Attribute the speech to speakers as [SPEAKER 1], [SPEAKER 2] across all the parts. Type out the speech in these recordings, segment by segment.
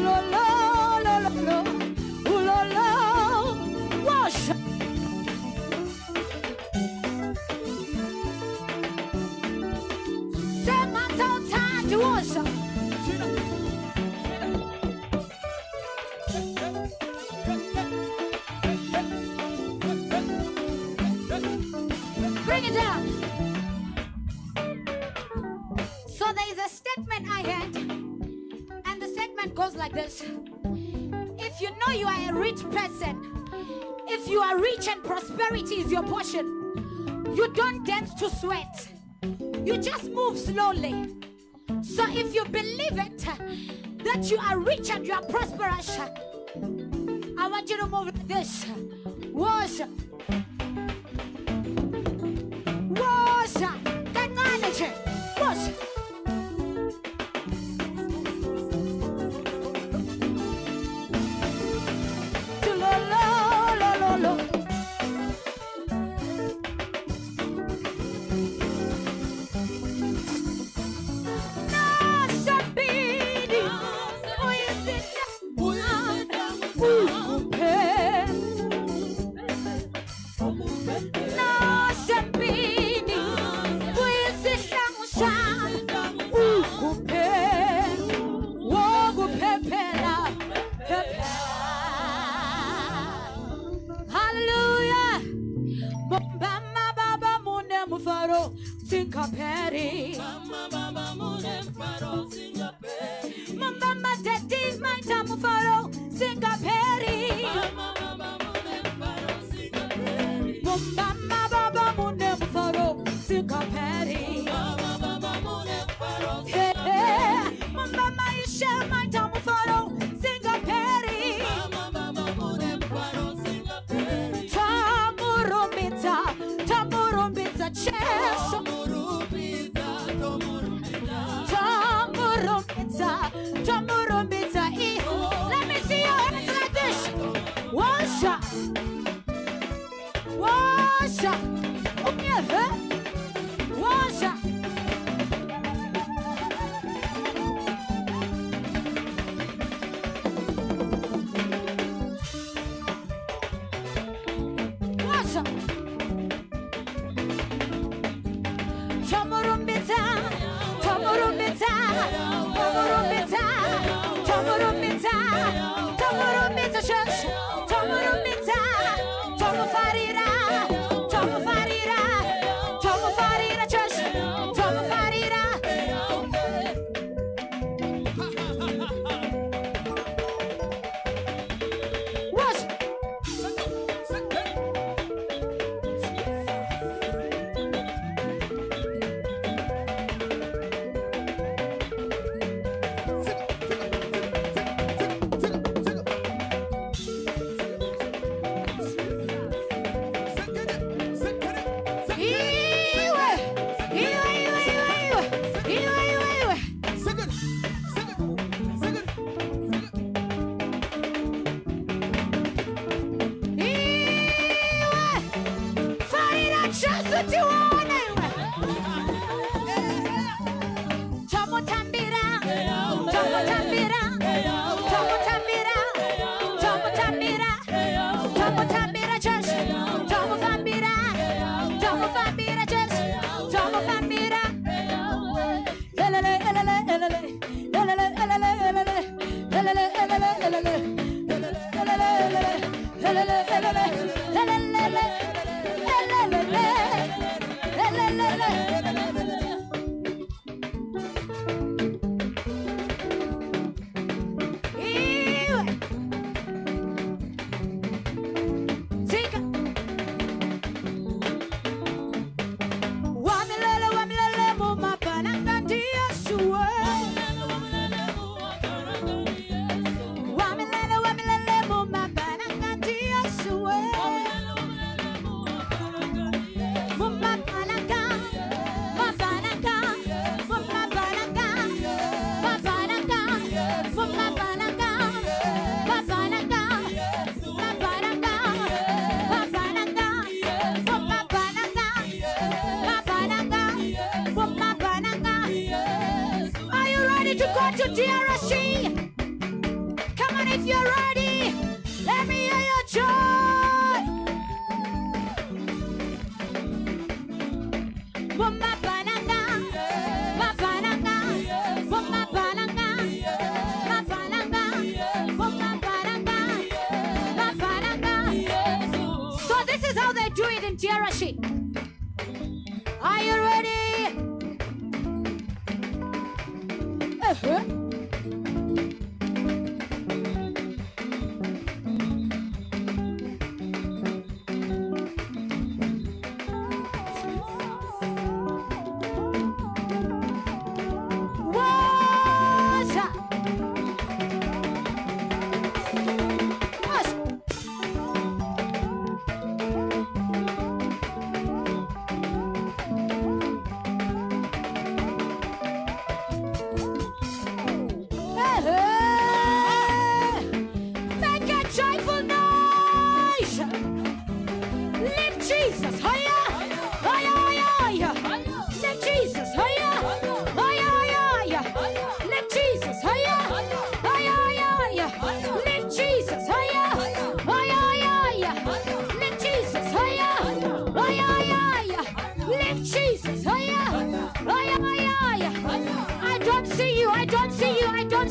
[SPEAKER 1] lo, lo. rich and you are prosperous. I want you to move like this. Was some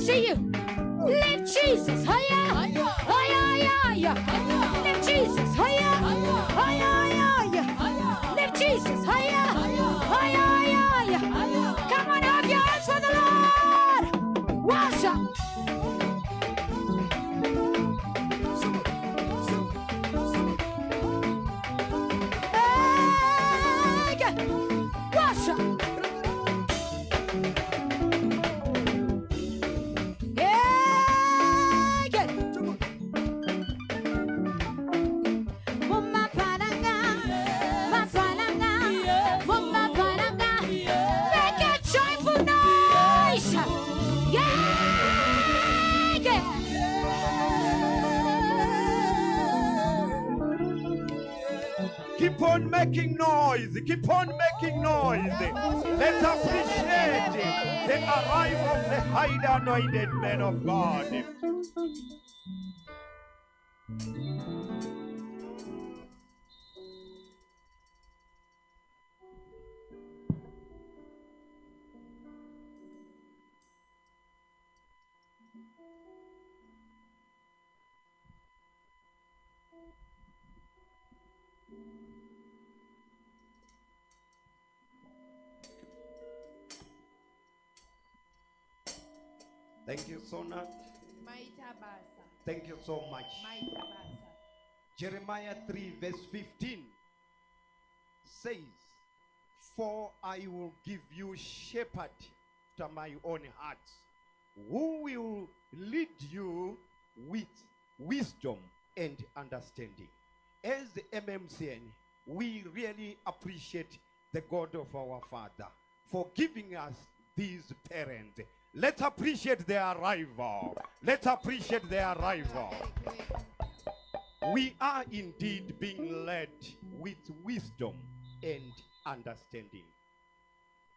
[SPEAKER 1] See you. Lift Jesus higher. Higher, higher. Lift Jesus the
[SPEAKER 2] of the highly anointed men of God. Thank you so much. Thank you so much. Jeremiah 3, verse 15 says, For I will give you shepherd to my own heart, who will lead you with wisdom and understanding. As the MMCN, we really appreciate the God of our Father for giving us these parents. Let's appreciate their arrival. Let's appreciate their arrival. We are indeed being led with wisdom and understanding.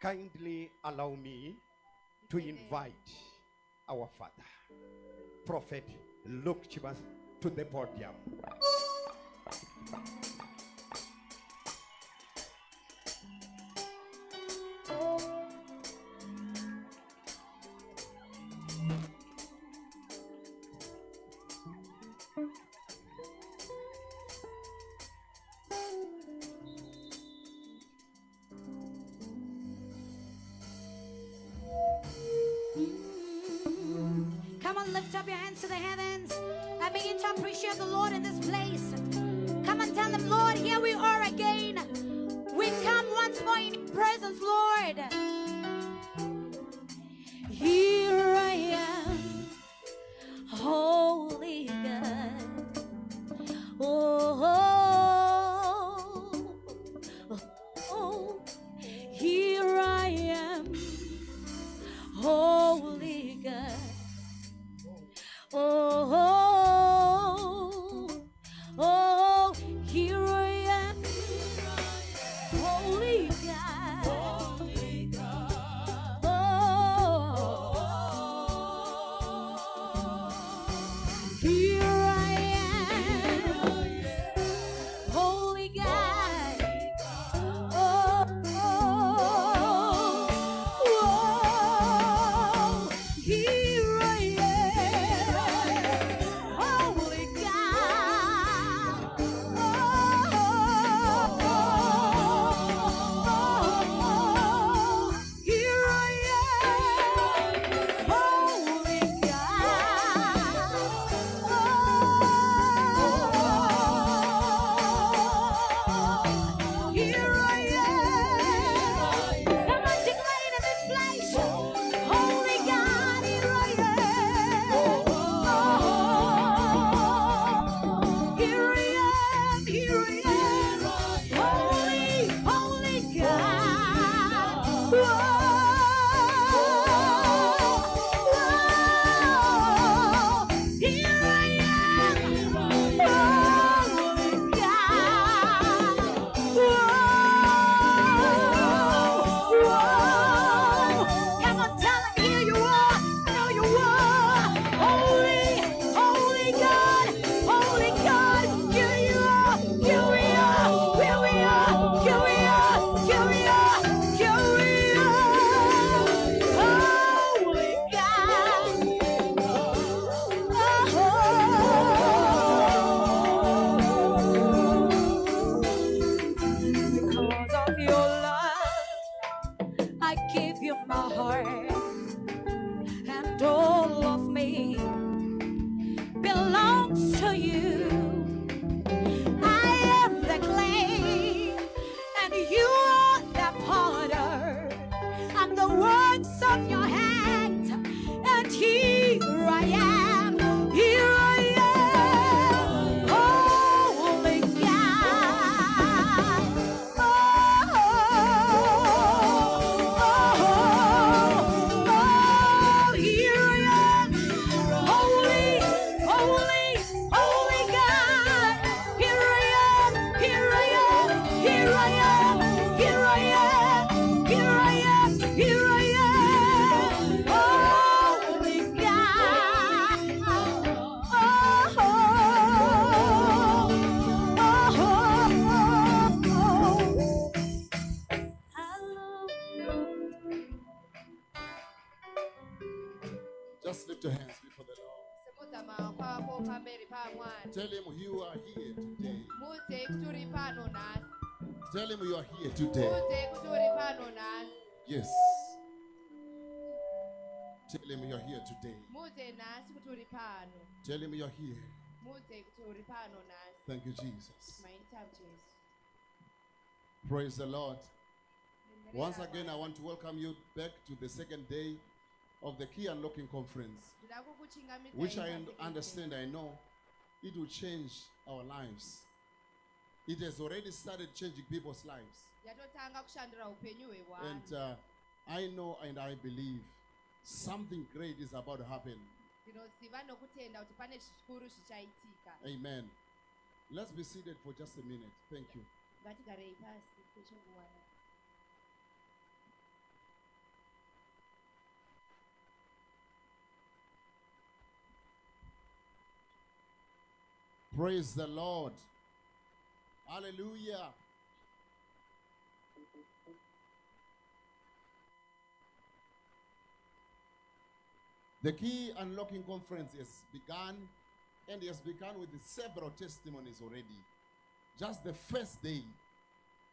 [SPEAKER 2] Kindly allow me to invite our father, Prophet Luke Chivasa, to the podium.
[SPEAKER 1] Come on, lift up your hands to the heavens and begin to appreciate the Lord in this place. Come and tell him, Lord, here we are again. We've come once more in your presence, Lord.
[SPEAKER 3] Him you are here today.
[SPEAKER 4] mudze kuti uri pano nhasi
[SPEAKER 3] Tell him you are here today.
[SPEAKER 4] mudze kuti uri pano nhasi
[SPEAKER 3] Yes. Tell him you are here today.
[SPEAKER 4] mudze nhasi kuti uri pano
[SPEAKER 3] Tell him you are here.
[SPEAKER 4] mudze kuti uri pano nhasi
[SPEAKER 3] Thank you, Jesus. Praise the Lord. Once again, I want to welcome you back to the second day of the Key Unlocking Conference, which I understand, I know, it will change our lives. It has already started changing people's lives.
[SPEAKER 4] yatotanga kushandura upenyu
[SPEAKER 3] And uh, I know and I believe something great is about to happen.
[SPEAKER 4] ndinoziva nokutenda kuti pane zvikuru zvichaitika
[SPEAKER 3] Amen. Let's be seated for just a minute. Thank you.
[SPEAKER 4] ngatigarei pasi kwechenguwana
[SPEAKER 3] Praise the Lord. Hallelujah. The Key Unlocking Conference has begun and it has begun with several testimonies already. Just the first day,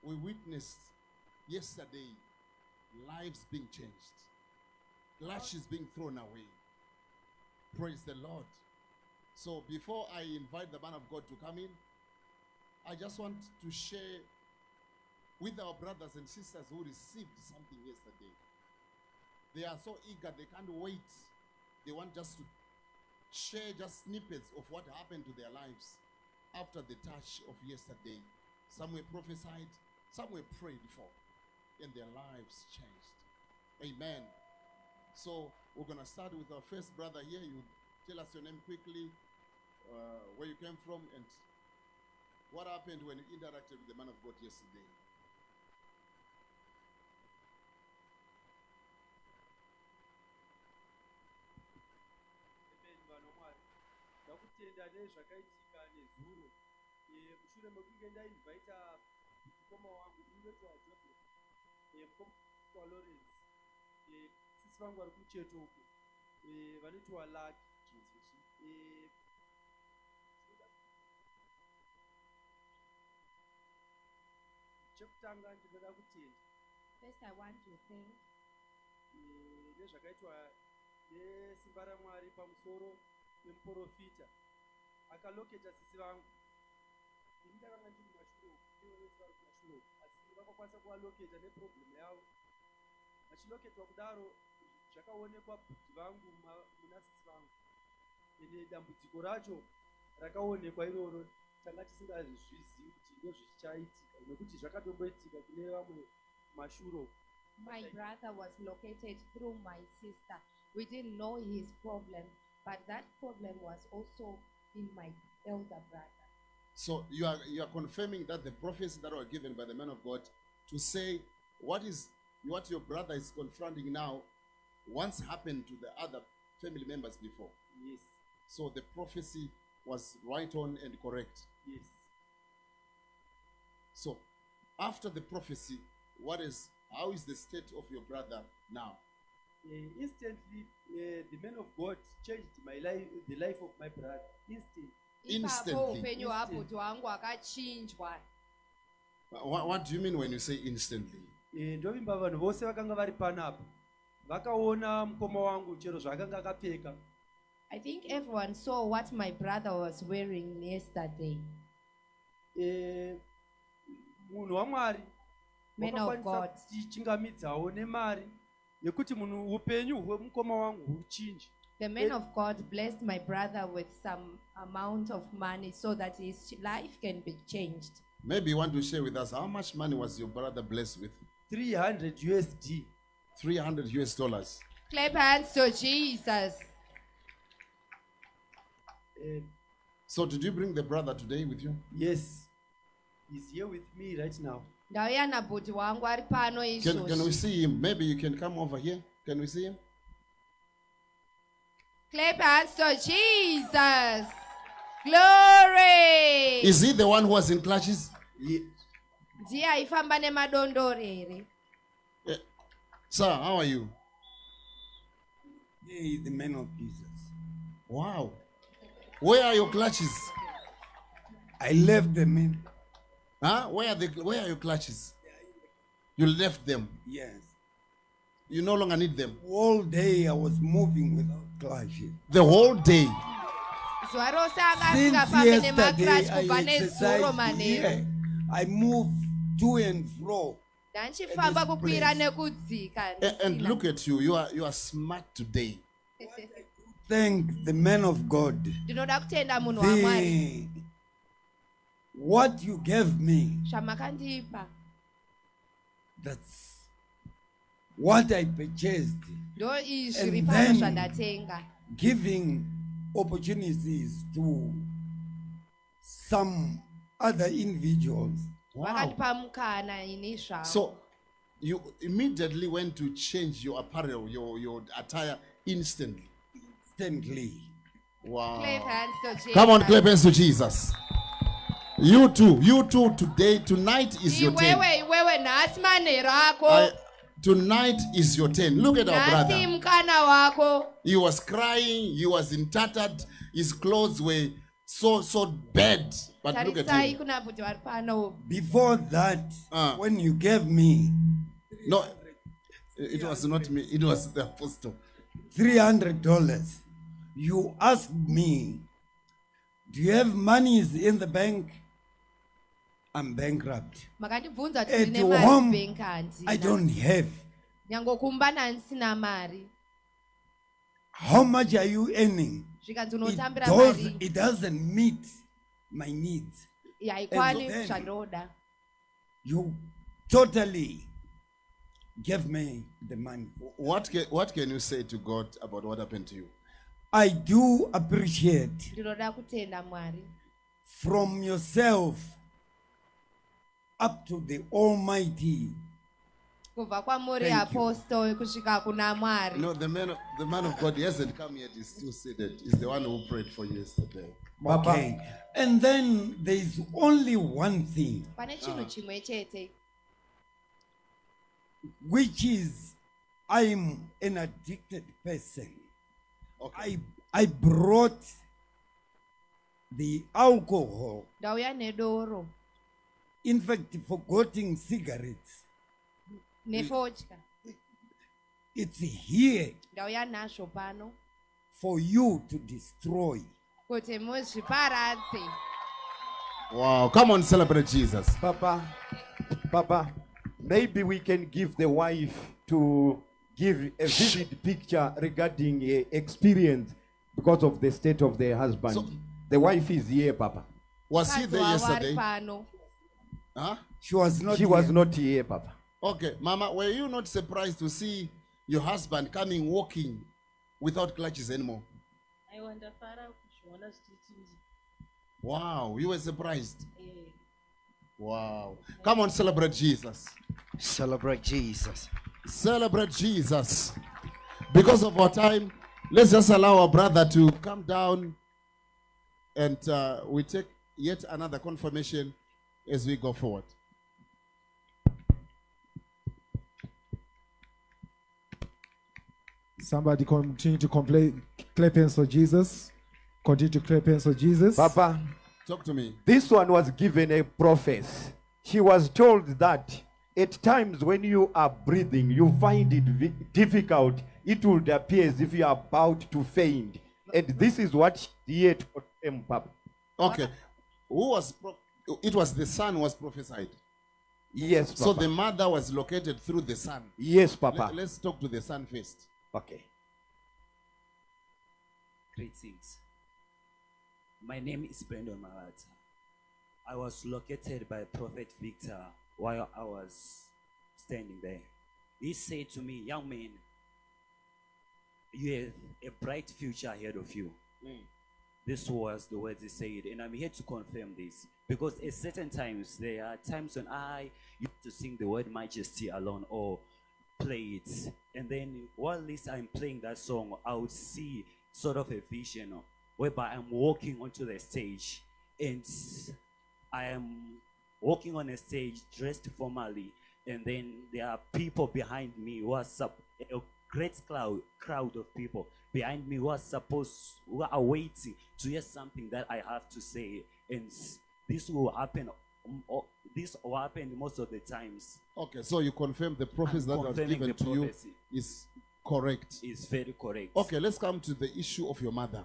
[SPEAKER 3] we witnessed yesterday lives being changed, lashes being thrown away. Praise the Lord. So before I invite the man of God to come in, I just want to share with our brothers and sisters who received something yesterday. They are so eager, they can't wait. They want just to share just snippets of what happened to their lives after the touch of yesterday. Some were prophesied, some were prayed for, and their lives changed. Amen. So we're going to start with our first brother here. You tell us your name quickly, uh, where you came from, and what happened when you interacted with the man of God yesterday.
[SPEAKER 5] Nezuro Eh, mushure mekunge mukoma wangu eh, Eh, vangu vari uko Eh, chekutanga ndinoda kutenda.
[SPEAKER 4] First i want to thank
[SPEAKER 5] eh, nezvakaitwa nesimba ramwari pamusoro pemuprofita akaloketa sisi vangu ini ndakanga ndiri mashure uku ivo vese vari kumashure uku. Asi vakakwanisa kuvaloketa neprobhemu yavo. Vachiloketwa kudaro zvakaonekwa bhudhi vangu muna sisi vangu ende dambudziko racho rakaonekwa iroro tanga tisingazvizivi kuti ndo zvichaitika nekuti zvakatomboitika kune vamwe mashure
[SPEAKER 4] my brother was located through my sister. We didn't know his problem but that problem was also in my elder brother.
[SPEAKER 3] So you are you are confirming that the prophecies that were given by the man of God to say what is what your brother is confronting now once happened to the other family members before.
[SPEAKER 5] yes.
[SPEAKER 3] So the prophecy was right on and correct.
[SPEAKER 5] yes
[SPEAKER 3] So after the prophecy, what is how is the state of your brother now?
[SPEAKER 5] uh, instantly uh, the man of god changed my life the life of my brother instantly
[SPEAKER 3] Instantly.
[SPEAKER 5] Instantly.
[SPEAKER 4] hwabhudhi wangu hwakachinjwa
[SPEAKER 3] What, what do you mean when you say instantly?
[SPEAKER 5] uh, ndovimba vanhu vose vakanga vari panapa vakaona mukoma wangu chero zvaakanga akapfeka
[SPEAKER 4] I think everyone saw what my brother was wearing yesterday.
[SPEAKER 5] Munhu wamwari
[SPEAKER 4] Men of
[SPEAKER 5] wakakwanisa
[SPEAKER 4] God.
[SPEAKER 5] kutichingamidzawo nemari yekuti munhu upenyu hwemukoma wangu huchinji
[SPEAKER 4] The man of God blessed my brother with some amount of money so that his life can be changed.
[SPEAKER 3] Maybe you want to share with us how much money was your brother blessed with?
[SPEAKER 5] 300 usd
[SPEAKER 3] 300 US dollars.
[SPEAKER 4] Clap hands to Jesus.
[SPEAKER 3] So, did you bring the brother today with you?
[SPEAKER 5] yes he's here with me right now
[SPEAKER 4] ndauya nabhoti wangu ari pano
[SPEAKER 3] Can, can we
[SPEAKER 4] izvozvi
[SPEAKER 3] see him? Maybe you can come over here. Can we see him?
[SPEAKER 4] clap hands to jesus glory
[SPEAKER 3] Is he the one who was in clutches?
[SPEAKER 5] Ye-
[SPEAKER 4] ndiye aifamba nemadondoro here
[SPEAKER 3] Eh, Sir, how are you?
[SPEAKER 6] Hey, the man of Jesus.
[SPEAKER 3] Wow. Where are your clutches?
[SPEAKER 6] I left them in.
[SPEAKER 3] Huh? Where are the where are your clutches? You left them.
[SPEAKER 6] Yes.
[SPEAKER 3] You no longer need them.
[SPEAKER 6] All day I was moving without clashes.
[SPEAKER 3] The whole day.
[SPEAKER 4] zuva rose anga
[SPEAKER 6] Since
[SPEAKER 4] asingafambi
[SPEAKER 6] yesterday
[SPEAKER 4] nemakratch
[SPEAKER 6] I
[SPEAKER 4] kubva nezuro
[SPEAKER 6] exercised
[SPEAKER 4] manheru
[SPEAKER 6] here. I moved to and fro.
[SPEAKER 4] ndanchifamba
[SPEAKER 6] At this
[SPEAKER 4] kukwira
[SPEAKER 6] place.
[SPEAKER 4] nekudzika
[SPEAKER 3] And look at you. You are you are smart today.
[SPEAKER 6] Thank the man of God.
[SPEAKER 4] ndinoda kutenda munhu wamwari
[SPEAKER 6] The, what you gave me,
[SPEAKER 4] zvamakandipa
[SPEAKER 6] that's what I purchased. And then- Giving opportunities to some other individuals.
[SPEAKER 4] vakandipa mukana ini zvavo
[SPEAKER 3] So you immediately went to change your apparel, your your attire instantly.
[SPEAKER 6] Instantly.
[SPEAKER 3] Wow.
[SPEAKER 4] Clap hands to Jesus.
[SPEAKER 3] Come on, clap hands to Jesus. You too, you too. Today, tonight is your turn.
[SPEAKER 4] iwewe iwewe nhasi manheru ako
[SPEAKER 3] I- tonight is your turn. Look at our brother. He was crying. He was in tattered. His clothes were so so bad. But look at
[SPEAKER 4] tarisai
[SPEAKER 3] him.
[SPEAKER 4] kuna bhuti vari pano
[SPEAKER 6] Before that,
[SPEAKER 3] Ah.
[SPEAKER 6] when you gave me
[SPEAKER 3] No, it was not me. It was the apostle.
[SPEAKER 6] $300, you asked me, Do you have monies in the bank? I'm bankrupt.
[SPEAKER 4] makandibvunza kuti
[SPEAKER 6] At
[SPEAKER 4] ndine mari
[SPEAKER 6] home, I
[SPEAKER 4] handina
[SPEAKER 6] don't have.
[SPEAKER 4] nyangokumba ndandisina mari
[SPEAKER 6] How much are you earning?
[SPEAKER 4] zvikanzi
[SPEAKER 6] It,
[SPEAKER 4] unotambira
[SPEAKER 6] does,
[SPEAKER 4] mari
[SPEAKER 6] it doesn't meet my needs.
[SPEAKER 4] haikwani
[SPEAKER 6] And then-
[SPEAKER 4] zvandoda
[SPEAKER 6] You totally gave me the money.
[SPEAKER 3] What can, what can you say to God about what happened to you?
[SPEAKER 6] I do appreciate
[SPEAKER 4] ndinoda kutenda mwari
[SPEAKER 6] from yourself up to the Almighty.
[SPEAKER 4] kubva kwamuri
[SPEAKER 6] Thank you.
[SPEAKER 4] apostol kusvika kuna mwari
[SPEAKER 3] No, the man, of, the man of God, he hasn't come yet. He's still seated. He's the one who prayed for you yesterday.
[SPEAKER 6] Okay. And then there is only one thing,
[SPEAKER 4] pane chinhu ah. chimwe chete
[SPEAKER 6] which is I'm an addicted person.
[SPEAKER 3] Okay.
[SPEAKER 6] I, I brought the alcohol,
[SPEAKER 4] ndauya nedoro
[SPEAKER 6] in fact, forgetting cigarettes.
[SPEAKER 4] nefodya
[SPEAKER 6] It's here
[SPEAKER 4] ndauya nazvo pano
[SPEAKER 6] for you to destroy.
[SPEAKER 4] kuti muzviparadze
[SPEAKER 3] Wow. Come on, celebrate Jesus.
[SPEAKER 2] Papa, Papa, maybe we can give the wife to give a vivid picture regarding a experience because of the state of the husband.
[SPEAKER 3] So-
[SPEAKER 2] the wife is here, Papa.
[SPEAKER 3] Was he there
[SPEAKER 4] wavo ari
[SPEAKER 3] yesterday? Huh?
[SPEAKER 6] She was not
[SPEAKER 2] she was
[SPEAKER 6] here.
[SPEAKER 2] not here, Papa.
[SPEAKER 3] Okay, Mama, were you not surprised to see your husband coming walking without clutches anymore?
[SPEAKER 7] aiwa ndafara kuzviona zvichichinji
[SPEAKER 3] Wow, you were surprised. Wow. Come on, celebrate Jesus.
[SPEAKER 8] Celebrate Jesus.
[SPEAKER 3] Celebrate Jesus. Because of our time, let's just allow our brother to come down and uh, we take yet another confirmation as we go forward.
[SPEAKER 9] Somebody continue to complain, clap hands for Jesus. Continue to clap hands for Jesus.
[SPEAKER 2] Papa,
[SPEAKER 3] Talk to me.
[SPEAKER 2] this one was given a prophecy. She was told that At times, when you are breathing, you find it vi- difficult. It would appear as if you are about to faint. And this is what here to confirm, Papa.
[SPEAKER 3] Okay. Who was pro- it was the son was prophesied.
[SPEAKER 2] Yes, Papa.
[SPEAKER 3] So the mother was located through the son.
[SPEAKER 2] yes, Papa.
[SPEAKER 3] Let, us talk to the son first.
[SPEAKER 2] Okay.
[SPEAKER 10] Greetings. My name is Brandon Marata. I was located by Prophet Victor while I was standing there. He said to me, Young man, you have a bright future ahead of you. Hmm. This was the words he said, and I'm here to confirm this because at certain times there are times when I used to sing the word majesty alone or play it, and then while this I'm playing that song, I would see sort of a vision whereby I'm walking onto the stage and I am walking on a stage dressed formally, and then there are people behind me who are a great cloud crowd of people behind me who are supposed who are waiting to hear something that I have to say, and this will happen. um, This will happen most of the times.
[SPEAKER 3] Okay, so you confirm the prophecy that was given to you is correct.
[SPEAKER 10] Is very correct.
[SPEAKER 3] Okay, let's come to the issue of your mother.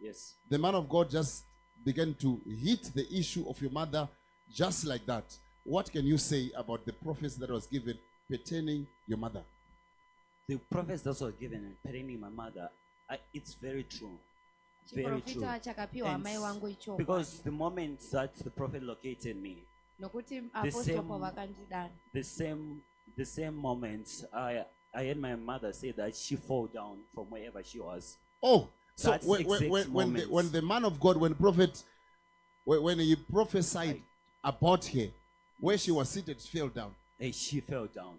[SPEAKER 10] Yes.
[SPEAKER 3] The man of God just began to hit the issue of your mother just like that. What can you say about the prophecy that was given pertaining your mother?
[SPEAKER 10] The prophets that was given pertaining my mother, I, it's very true. Very true. And
[SPEAKER 4] amai vangu icho
[SPEAKER 10] Because the moment that the prophet located me, the same- the same the same moment I I heard my mother say that she fell down from wherever she was.
[SPEAKER 3] Oh, so when, when, when, when, the, when the man of God, when prophet, when, when he prophesied about her, where she was seated, she fell down.
[SPEAKER 10] And she fell down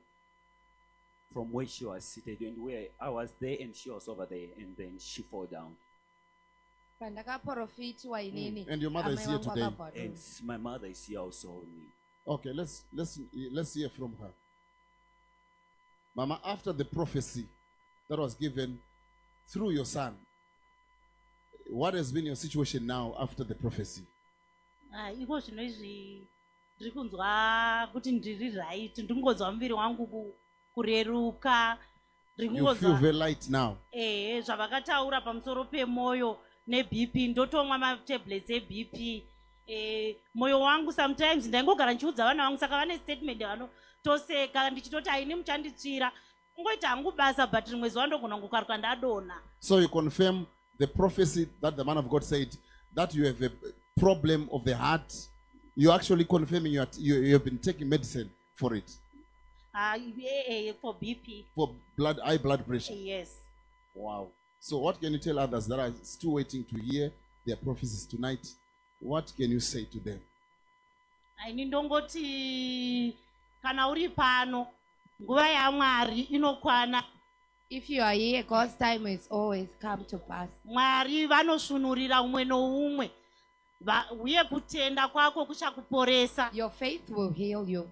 [SPEAKER 10] from where she was seated and where I was there and she was over there and then she fell down.
[SPEAKER 4] pandakaprofitiwa inini hmm.
[SPEAKER 3] And your mother is here today.
[SPEAKER 10] And my mother is here also with me.
[SPEAKER 3] Okay, let's let's let's hear from her. Mama, after the prophecy that was given through your son, what has been your situation now after the prophecy?
[SPEAKER 7] Ah, iko zvino izvi ndiri kunzwa kuti ndiri right ndiri kungonzwa muviri wangu ku- kureruka ndiri kungonzwa
[SPEAKER 3] very light now.
[SPEAKER 7] ehe zvavakataura pamusoro pemwoyo nebp ndotomwa matablets ebp eh, mwoyo wangu sometimes ndaingogara ndichiudza vana vangu saka vane statement vanotoseka ndichitoti haini muchanditsvira. Kungoita hangu basa but rimwe zuva ndogona kungokaruka ndadonha
[SPEAKER 3] So you confirm the prophecy that the man of God said that you have a problem of the heart. You're actually confirming you, are, you, you have been taking medicine for it,
[SPEAKER 7] Ah, eh, eh, for bp
[SPEAKER 3] for blood, high blood pressure.
[SPEAKER 7] yes
[SPEAKER 3] Wow. So what can you tell others that are still waiting to hear their prophecies tonight? What can you say to them?
[SPEAKER 7] ini ndongoti kana uri pano nguva yamwari inokwana
[SPEAKER 4] if you are here god's time is always come to pass
[SPEAKER 7] mwari vanosvinurira umwe noumwe Va- uye kutenda kwako kuchakuporesa
[SPEAKER 4] your faith will heal you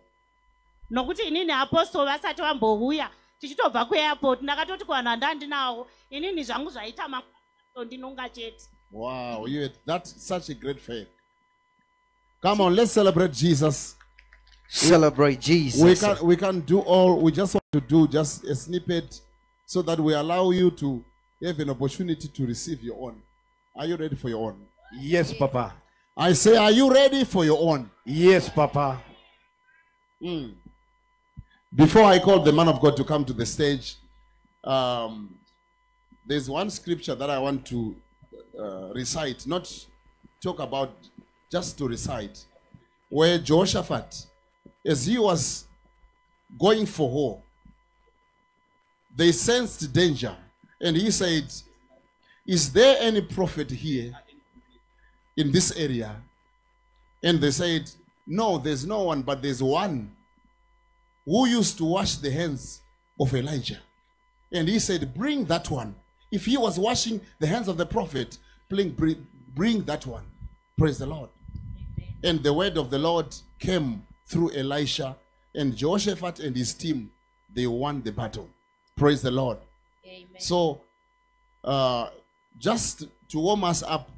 [SPEAKER 7] nokuti inini apostol vasati vambouya tichitobva kuairport ndakatoti kuvanhu handandinawo inini zvangu zvaita ndinonga chete
[SPEAKER 3] Wow, you had that such a great faith. Come on, let's celebrate Jesus.
[SPEAKER 8] Celebrate Jesus.
[SPEAKER 3] We can we can do all. We just want to do just a snippet so that we allow you to have an opportunity to receive your own. Are you ready for your own?
[SPEAKER 2] Yes, Papa.
[SPEAKER 3] I say, are you ready for your own?
[SPEAKER 2] Yes, Papa.
[SPEAKER 3] Mm. Before I call the man of God to come to the stage, um, there's one scripture that I want to uh, recite, not talk about, just to recite, where Jehoshaphat, as he was going for war, they sensed danger, and he said, Is there any prophet here in this area? And they said, No, there's no one, but there's one who used to wash the hands of Elijah. And he said, Bring that one. If he was washing the hands of the prophet, bring, that one. Praise the Lord. And the word of the Lord came through Elisha, and Jehoshaphat and his team, they won the battle. Praise the Lord.
[SPEAKER 4] amen
[SPEAKER 3] So, uh, just to warm us up,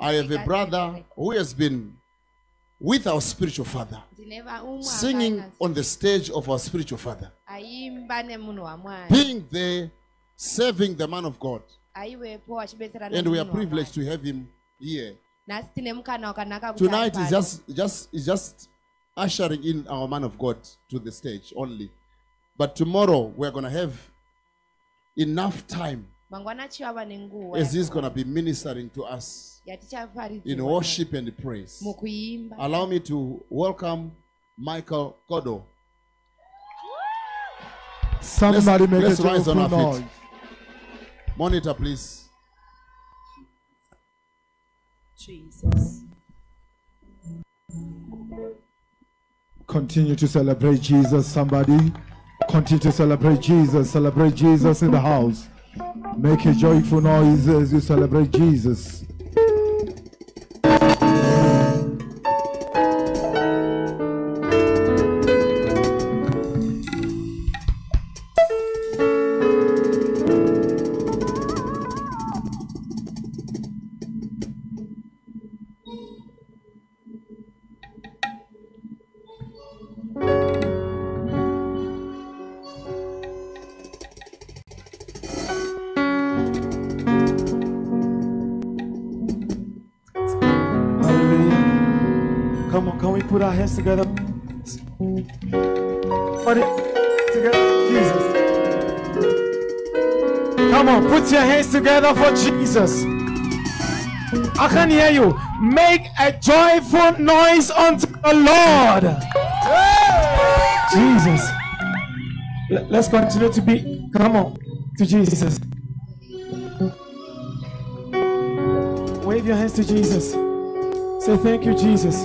[SPEAKER 3] I have a brother who has been with our spiritual father,
[SPEAKER 4] ndine va- umwe
[SPEAKER 3] singing on the stage of our spiritual father,
[SPEAKER 4] aimba nemunhu wamwari
[SPEAKER 3] being there, serving the man of God. And we are privileged to have him here.
[SPEAKER 4] nhasi tine mukana wakanaka kuti
[SPEAKER 3] Tonight is just just is just ushering in our man of God to the stage only. But tomorrow we're gonna have enough time
[SPEAKER 4] mangwana chivava nenguva
[SPEAKER 3] as he's gonna be ministering to us in worship and praise. Allow me to welcome Michael Kodau.
[SPEAKER 9] Somebody make
[SPEAKER 3] let's
[SPEAKER 9] a
[SPEAKER 3] rise on our feet.
[SPEAKER 9] noise.
[SPEAKER 3] Monitor, please.
[SPEAKER 7] Jesus.
[SPEAKER 9] Continue to celebrate Jesus, somebody. Continue to celebrate Jesus. Celebrate Jesus in the house. Make a joyful noise as you celebrate Jesus. Come on, put your hands together for Jesus. I can hear you. Make a joyful noise unto the Lord. Jesus. Let- Let's continue to be. Come on, to Jesus. Wave your hands to Jesus. Say thank you, Jesus.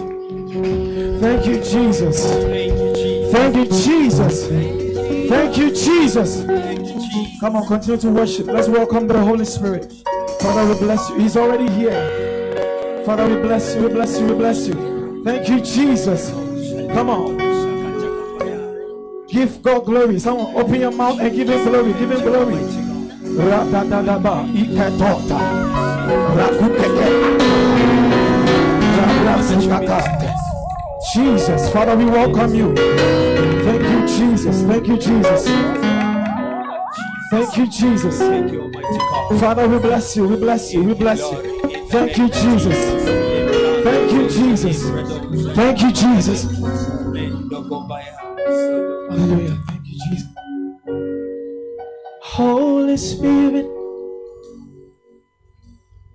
[SPEAKER 9] Thank you, Jesus. Thank you, Jesus. Thank you, Jesus. Come on, continue to worship. Let's welcome the Holy Spirit. Father, we bless you. He's already here. Father, we bless you. We bless you. We bless you. Thank you, Jesus. Come on. Give God glory. Someone open your mouth and give him glory. Give him glory. Ra-da-da-da-ba. Jesus, Father, we welcome you. Thank you, Jesus. Thank you, Jesus. Thank you, Jesus. Father, we bless you. We bless you. We bless you. Thank you, Jesus. Thank you, Jesus. Thank you, Jesus. Hallelujah. Thank you, Jesus. Holy Spirit,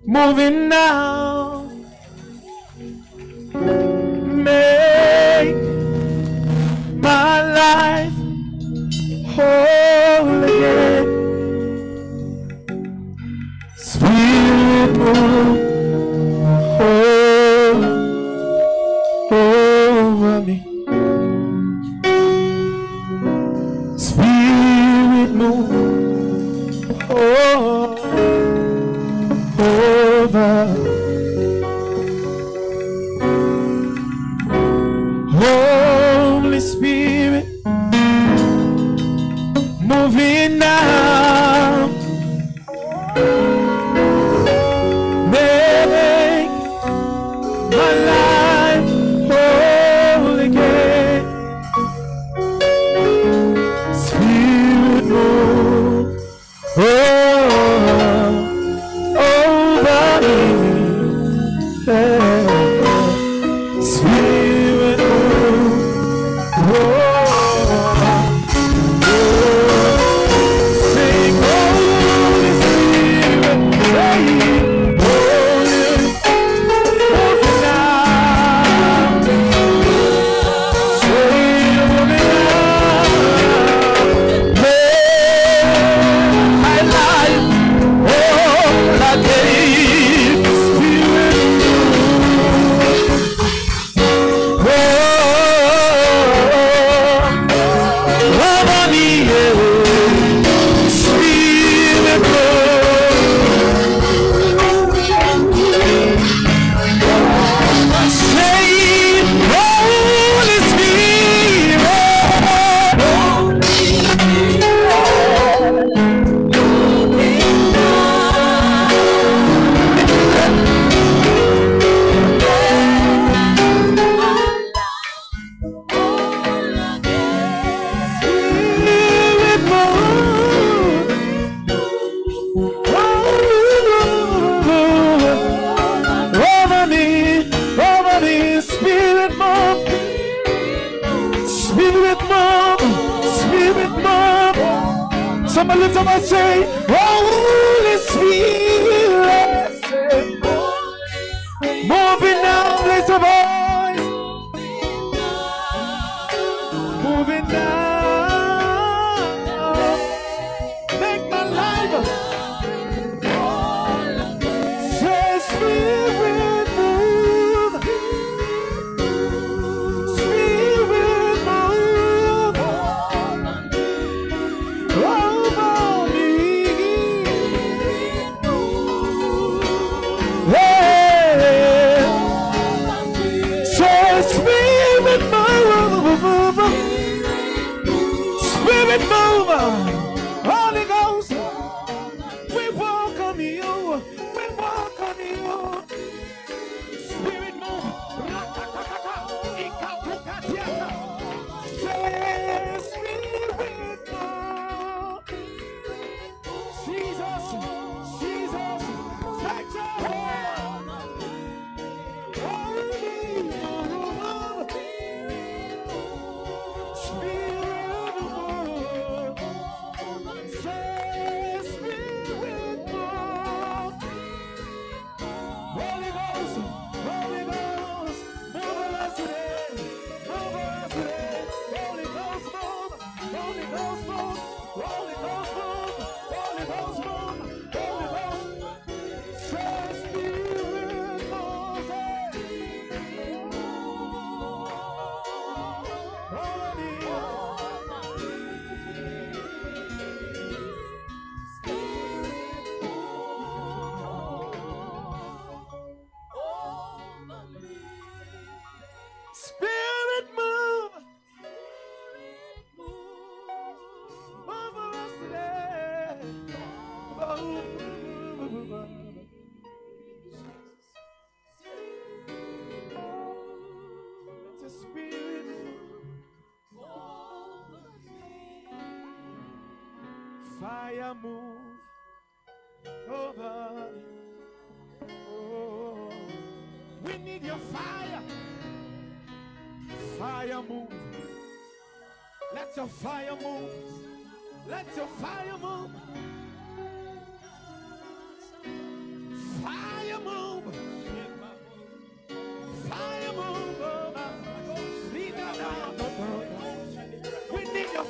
[SPEAKER 9] moving now.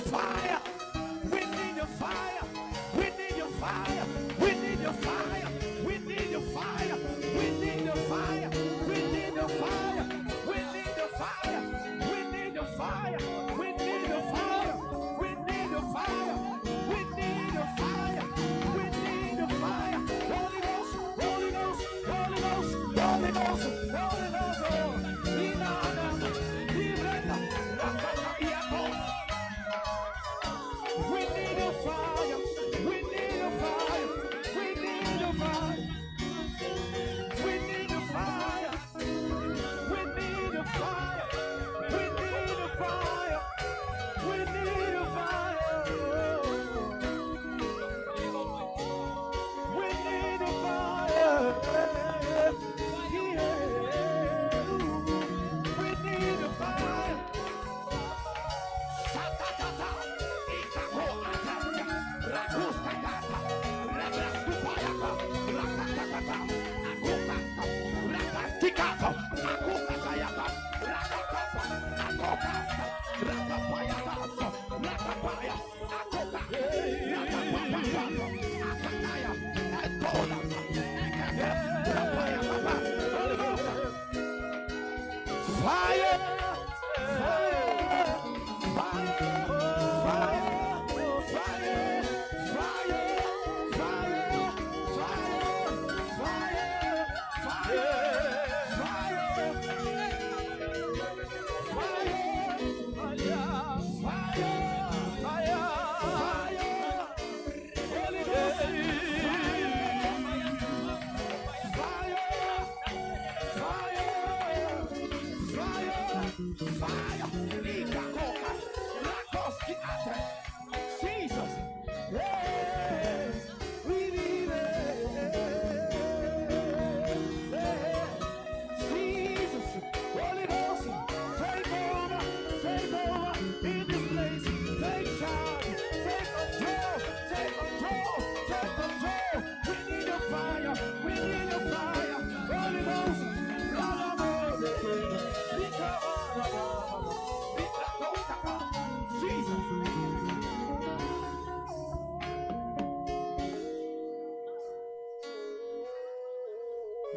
[SPEAKER 9] Fire.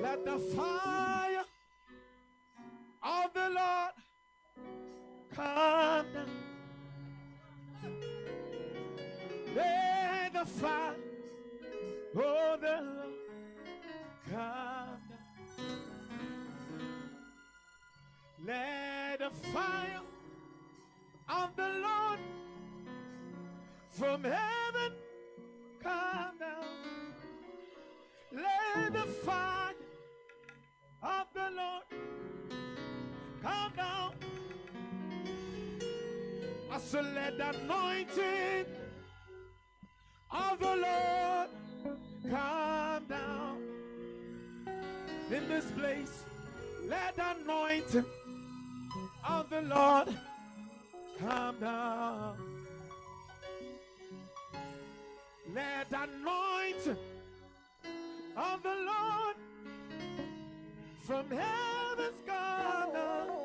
[SPEAKER 9] Let the fire of the Lord come down. Let the fire of the Lord come down. Let the fire of the Lord from heaven Said, let the anointing of the Lord come down in this place. Let the anointing of the Lord come down. Let the anointing of the Lord from heaven's come down.